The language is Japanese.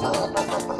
you